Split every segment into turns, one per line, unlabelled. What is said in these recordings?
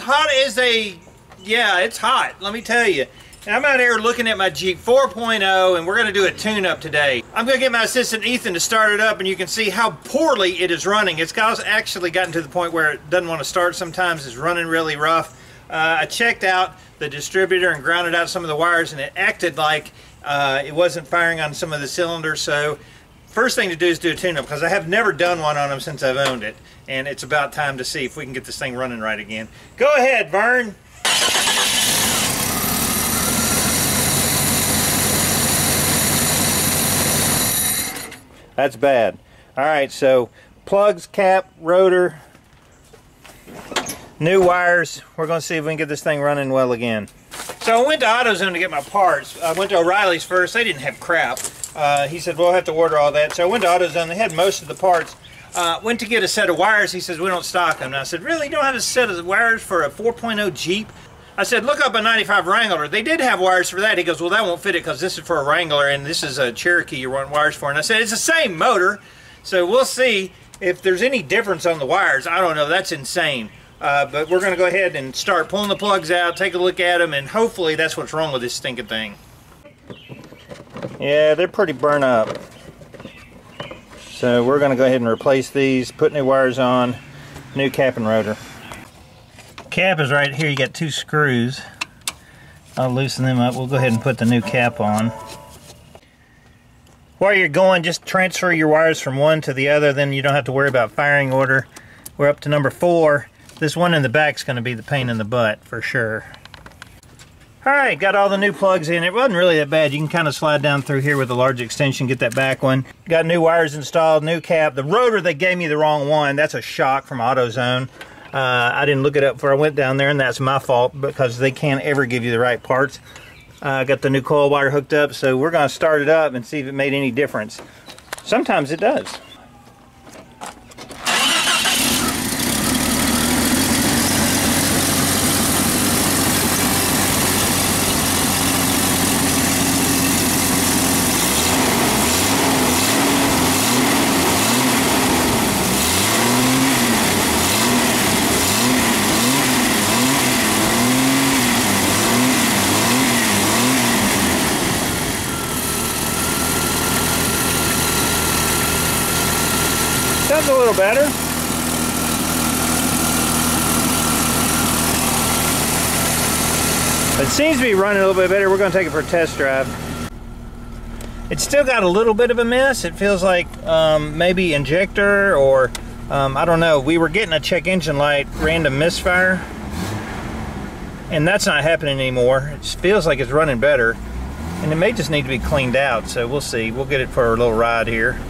hot as a, yeah, it's hot, let me tell you. And I'm out here looking at my Jeep 4.0 and we're gonna do a tune-up today. I'm gonna get my assistant Ethan to start it up and you can see how poorly it is running. It's actually gotten to the point where it doesn't want to start sometimes. It's running really rough. Uh, I checked out the distributor and grounded out some of the wires and it acted like uh, it wasn't firing on some of the cylinders. So first thing to do is do a tune-up because I have never done one on them since I've owned it. And it's about time to see if we can get this thing running right again. Go ahead, Vern. That's bad. All right, so plugs, cap, rotor, new wires. We're going to see if we can get this thing running well again. So I went to AutoZone to get my parts. I went to O'Reilly's first. They didn't have crap. Uh, he said, we'll have to order all that. So I went to AutoZone. They had most of the parts. Uh, went to get a set of wires. He says, we don't stock them. And I said, really? You don't have a set of wires for a 4.0 Jeep? I said, look up a 95 Wrangler. They did have wires for that. He goes, well, that won't fit it because this is for a Wrangler and this is a Cherokee you want wires for. And I said, it's the same motor. So we'll see if there's any difference on the wires. I don't know. That's insane. Uh, but we're going to go ahead and start pulling the plugs out, take a look at them, and hopefully that's what's wrong with this stinking thing. Yeah, they're pretty burnt up. So we're going to go ahead and replace these, put new wires on, new cap and rotor cap is right here. You got two screws. I'll loosen them up. We'll go ahead and put the new cap on. While you're going, just transfer your wires from one to the other. Then you don't have to worry about firing order. We're up to number four. This one in the back is going to be the pain in the butt for sure. Alright, got all the new plugs in. It wasn't really that bad. You can kind of slide down through here with a large extension, get that back one. Got new wires installed, new cap. The rotor, they gave me the wrong one. That's a shock from AutoZone. Uh, I didn't look it up before I went down there, and that's my fault because they can't ever give you the right parts. I uh, got the new coil wire hooked up, so we're going to start it up and see if it made any difference. Sometimes it does. That's a little better. It seems to be running a little bit better. We're going to take it for a test drive. It's still got a little bit of a mess. It feels like um, maybe injector or um, I don't know. We were getting a check engine light random misfire and that's not happening anymore. It feels like it's running better and it may just need to be cleaned out. So we'll see. We'll get it for a little ride here.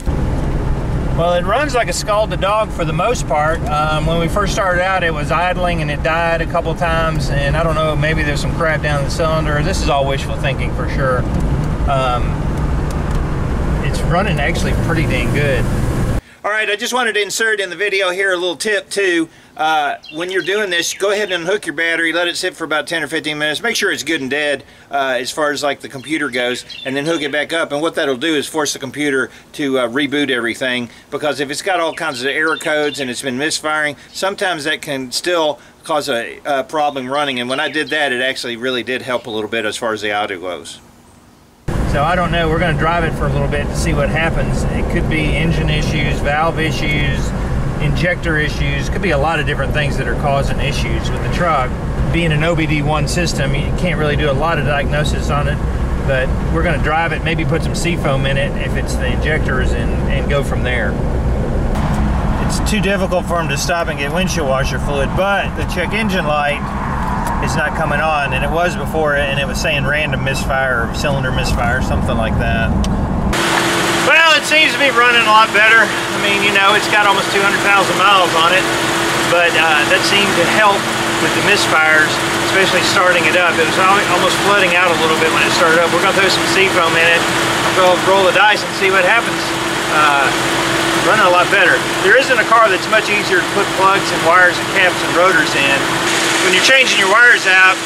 Well, it runs like a scalded dog for the most part. Um, when we first started out, it was idling and it died a couple times, and I don't know, maybe there's some crap down the cylinder. This is all wishful thinking for sure. Um, it's running actually pretty dang good. All right, I just wanted to insert in the video here a little tip too. Uh, when you're doing this, go ahead and unhook your battery, let it sit for about 10 or 15 minutes. Make sure it's good and dead uh, as far as like the computer goes, and then hook it back up. And what that'll do is force the computer to uh, reboot everything because if it's got all kinds of error codes and it's been misfiring, sometimes that can still cause a, a problem running. And when I did that, it actually really did help a little bit as far as the audio goes. So I don't know, we're going to drive it for a little bit to see what happens. It could be engine issues, valve issues, injector issues, could be a lot of different things that are causing issues with the truck. Being an OBD1 system, you can't really do a lot of diagnosis on it, but we're going to drive it, maybe put some seafoam in it if it's the injectors and, and go from there. It's too difficult for them to stop and get windshield washer fluid, but the check engine light is not coming on, and it was before, and it was saying random misfire or cylinder misfire, something like that. Well, it seems to be running a lot better. I mean, you know, it's got almost 200,000 miles on it, but uh, that seemed to help with the misfires, especially starting it up. It was almost flooding out a little bit when it started up. We're going to throw some seafoam in it. I'm going to roll the dice and see what happens. Uh, running a lot better. There isn't a car that's much easier to put plugs and wires and caps and rotors in when you're changing your wires out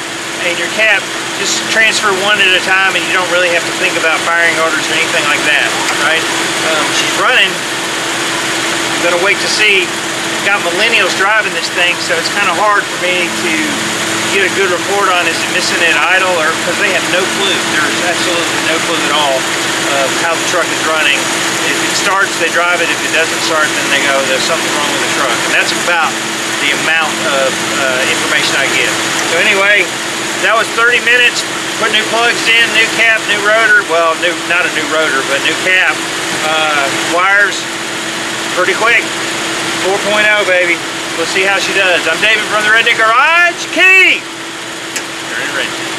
and your cap, just transfer one at a time and you don't really have to think about firing orders or anything like that, right? Um, she's running. I'm gonna wait to see got millennials driving this thing, so it's kind of hard for me to get a good report on is it missing it idle or because they have no clue. There's absolutely no clue at all of how the truck is running. If it starts, they drive it. If it doesn't start, then they go, there's something wrong with the truck. And that's about the amount of uh, information I get. So anyway, that was 30 minutes. Put new plugs in, new cap, new rotor. Well, new not a new rotor, but new cap. Uh, wires, pretty quick. 4.0, baby. We'll see how she does. I'm David from the Redneck Garage. Key! They're Redneck.